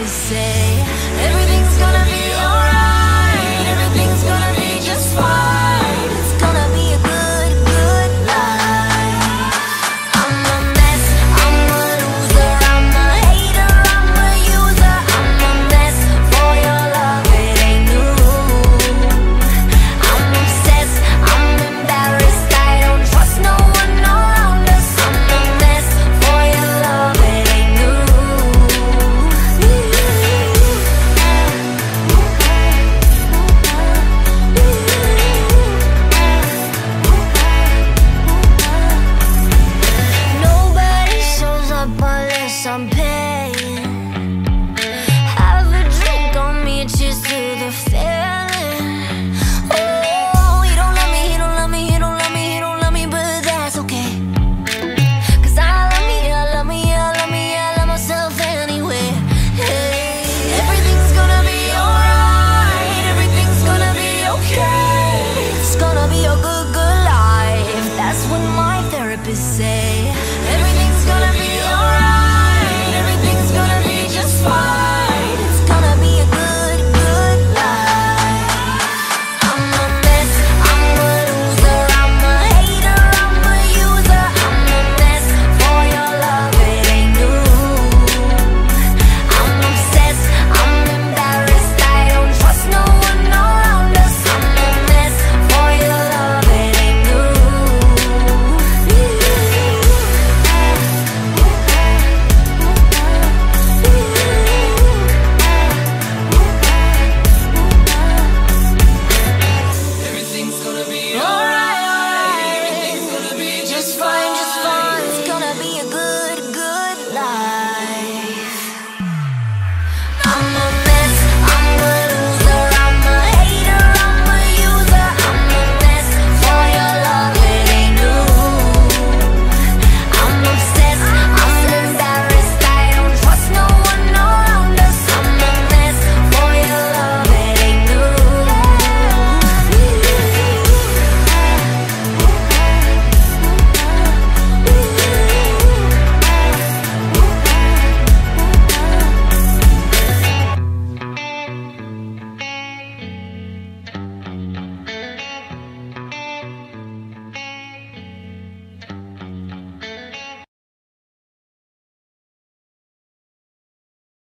could say. be your good.